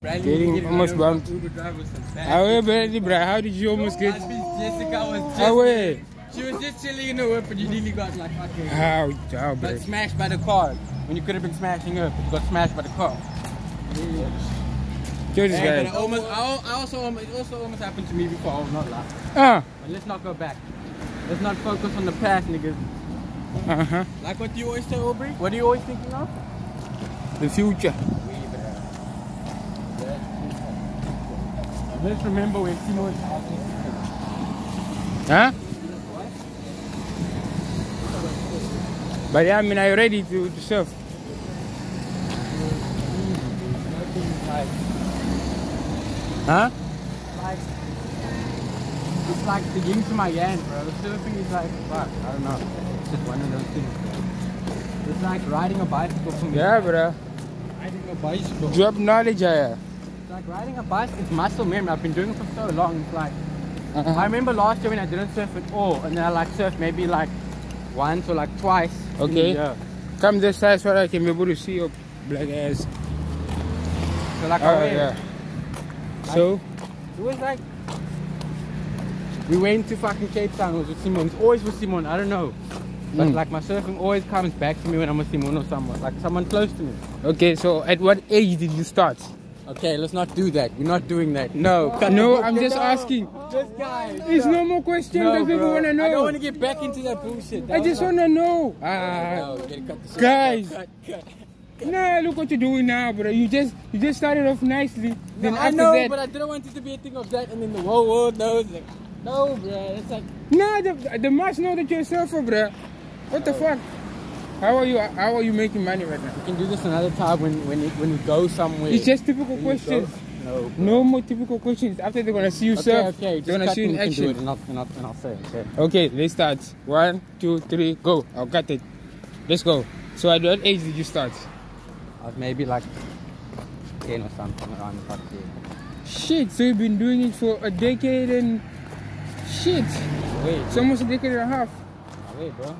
Getting almost bumped. by Uber drivers Away, bro. How did you almost get I Jessica was away? She was just chilling in the whip and you nearly got like How, how, bro? got smashed by the car. When you could have been smashing her, but you got smashed by the car. Kill this guy. almost, I I also, almost- it also almost happened to me before. I will not lie. Ah, But let's not go back. Let's not focus on the past, niggas. uh huh. Like what do you always say, Aubrey? What are you always thinking of? The future. Let's remember when Simon Huh? But yeah, I mean, are you ready to, to surf? Huh? like, it's like the yin to my yang, bro. The surfing is like, fuck, I don't know. It's just one of those things, bro. It's like riding a bicycle for me. Yeah, bro. Riding a bicycle. Drop knowledge, yeah. It's like riding a bicycle. It's muscle memory. I've been doing it for so long. It's like, I Uh-huh. remember last year when I didn't surf at all, and then I like surfed maybe like once or like twice. Okay. Come this side so I can be able to see your black ass. So like, Oh, I went, yeah. So, It was like we went to fucking Cape Town. It was with Simon. It's always with Simon. I don't know, but Mm. like my surfing always comes back to me when I'm with Simon or someone, like someone close to me. okay, so at what age did you start? Okay, let's not do that. We're not doing that. No, cut No, I'm just No. asking. This guy. There's no more questions. No, I people want to know. I don't want to get back into that bullshit. That I just want to know. No, Ah, we gotta cut this shit. Guys. Cut, cut, cut. nah, look what you're doing now, bro. You just you just started off nicely. Then No, I know, that, but I didn't want it to be a thing of that, and then the whole world knows. Like, no, bro. It's like nah, the, the must know that you're a surfer, bro. What the fuck? How are you? How are you making money right now? we can do this another time when when it, when we go somewhere. It's just typical When questions. No. No more typical questions. After they're gonna see you Okay, surf, okay, they're gonna see you in can do it action. and I'll, and, I'll, and I'll say, okay. Okay, let's start. One, two, three, go. I'll cut it. Let's go. So at what age did you start? I was maybe like 10 or something around the. Shit, so you've been doing it for a decade and shit. Wait, It's almost a decade and a half. wait, bro.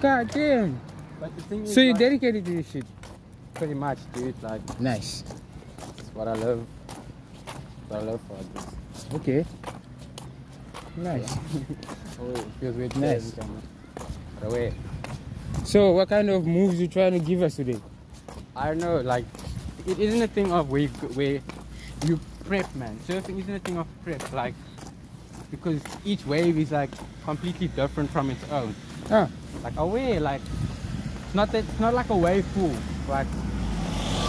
God damn. But the thing is, So you're like, dedicated to this shit. pretty much, dude. Like, Nice. it's what I love. What I love for this. Okay. Nice. Oh, it feels weird. Nice. say on camera. But wait, So what kind of moves you trying to give us today? I don't know. Like, it isn't a thing of where you, where you prep, man. Surfing isn't a thing of prep. Like, because each wave is like completely different from its own. Ah, like away like it's not that it's not like a wave pool. Like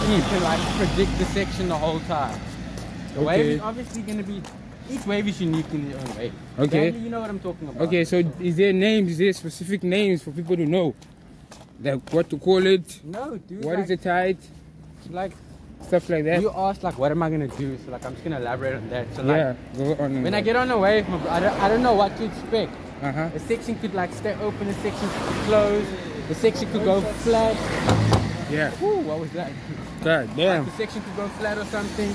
you can like predict the section the whole time. The wave is obviously going to be each wave is unique in their own way. Okay. You know what i'm talking about. Okay, so is there names, is there specific names for people to know? Like what to call it, no dude What like, is the tide, like stuff like that? you asked like what am i going to do? So like i'm just going to elaborate on that. So like yeah, on. when i get on a wave I, don't, I don't know what to expect. Uh-huh. a section could like stay open a section could close the section could go flat Yeah. Woo, what was that God damn. Like the section could go flat or something.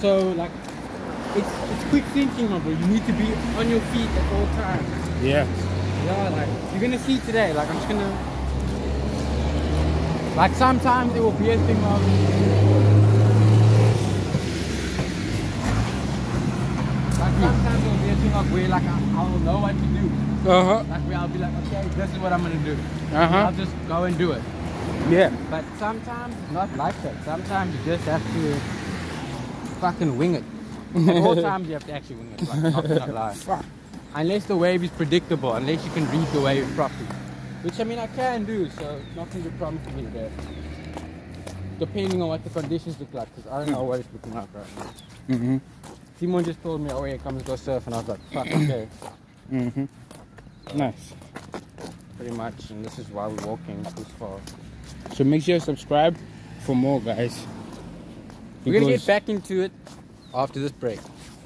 So like it's it's quick thinking, my bro. You need to be on your feet at all times. Yeah. Yeah, like you're gonna see today. Like I'm just gonna like sometimes it will be a thing of like sometimes it will be a thing of where like I, I will know what to do. Uh-huh. Like where I'll be like, okay, this is what I'm gonna do. Uh-huh. I'll just go and do it. Yeah. But sometimes it's not like that. Sometimes you just have to fucking wing it. At all times you have to actually wing it. Like, not, not lie. Fuck. Unless the wave is predictable, unless you can read the wave properly. Which I mean I can do, so it's not to be a problem for me there. Depending on what the conditions look like, because I don't know what it's looking like right now. Mm-hmm. Simon just told me, oh yeah, come and go surf, and I was like, fuck, okay. Mm-hmm. Nice. Pretty much, and this is why we're walking this far. So make sure you subscribe for more guys. We're gonna get back into it after this break.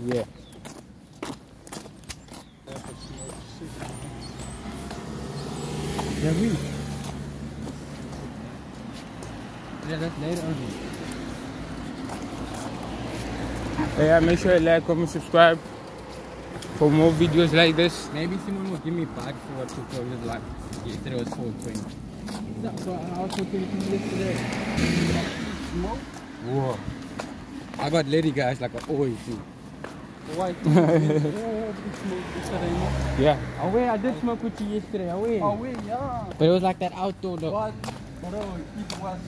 Yeah. Yeah, we. Yeah, that's later on. Yeah, make sure you like, comment, subscribe for more videos like this. Maybe someone will give me back for what us like yesterday was 420. That's what I was looking yesterday. Smoke? Whoa. I got lady guys like I always do. Why? Oh, yesterday. Yeah. Oh wait, I did smoke with you yesterday. Oh wait. Oh, yeah. But it was like that outdoor though. But, bro, it was...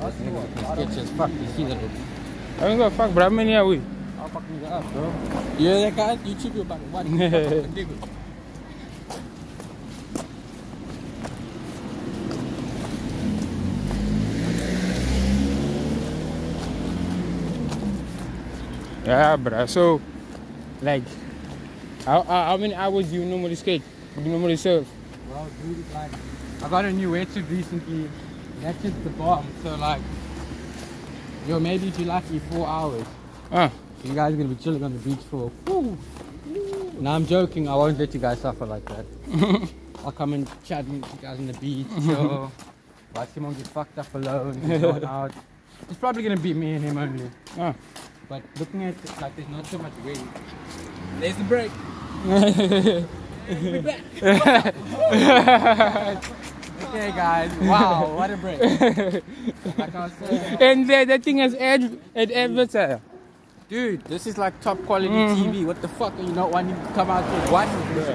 That's what. I Sketch don't as fuck. You see that? I don't give a fuck, bro. How many are we? Nigga up, bro. Yeah, that guy. YouTube you about what? Yeah, bro. So, like, how, how, how many hours do you normally skate? Do you normally surf? Well, dude, like I got a new wetsuit recently. That's just the bomb. So like, yo, maybe if you're lucky, four hours. Ah, You guys are gonna be chilling on the beach for. Woo. No, I'm joking. I won't let you guys suffer like that. I'll come and chat with you guys on the beach. So, watch him get fucked up alone. he's going out. It's probably gonna be me and him only. ah. But looking at it, like, there's not so much wind. There's the break. We're back. okay, guys. Wow, what a break. Like I was saying, and the, the thing is ad, ad advertise. Dude, this is like top quality Mhm. TV. What the fuck are you not wanting to come out to watch this?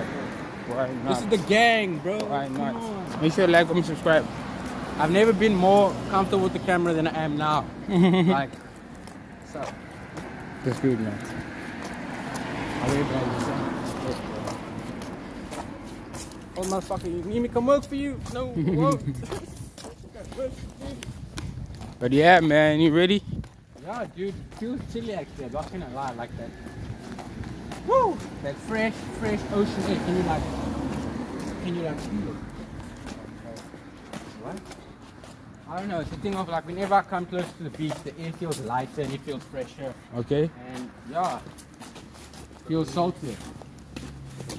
Why This is the gang, bro. Why not? Make sure you like, comment, subscribe. I've never been more comfortable with the camera than I am now. like, so. That's good, man. I wear brand Oh, motherfucker, you need me to come work for you? No, won't. But yeah, man, you ready? Yeah, dude, it feels chilly actually. I'm not gonna lie, like that. Woo! That fresh, fresh ocean air. Can you like, can you like feel it? What? I don't know. It's a thing of like whenever I come close to the beach, the air feels lighter and it feels fresher, Okay. and yeah, feels saltier.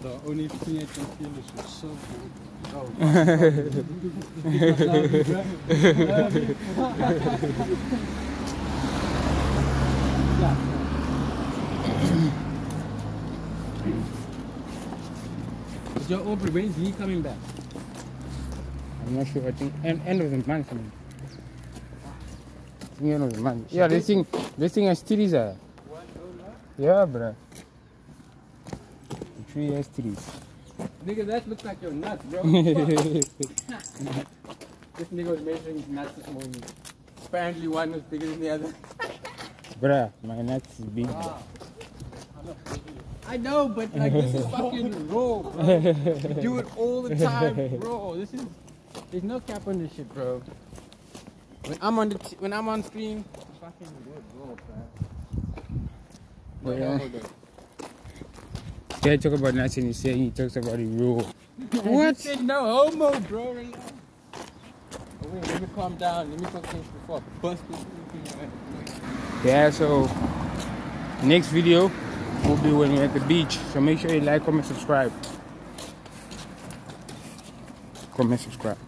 The only thing I can feel is your soul. Oh, uh, yeah. Joe Aubrey, when is he coming back? I'm not sure. I think end, end of the month, man. I think end of the month. Yeah, this thing, this thing has titties. Uh. Yeah, bro. Has titties. Nigga, that looks like your nuts, bro. this nigga was measuring his nuts this morning. Apparently one was bigger than the other. Bruh, my nuts is big. bro. I know, but like this is fucking raw, bro. You do it all the time, bro. This is there's no cap on this shit, bro. When I'm on the t- when I'm on stream, I fucking do it raw, bro. Yeah. Yeah, talk about nuts and he said he talks about it raw. I What? said no homo, bro. Relax. Wait, let me calm down. Let me talk things before bust. Yeah, so next video will be when we're at the beach. So make sure you like, comment, subscribe. Comment, subscribe.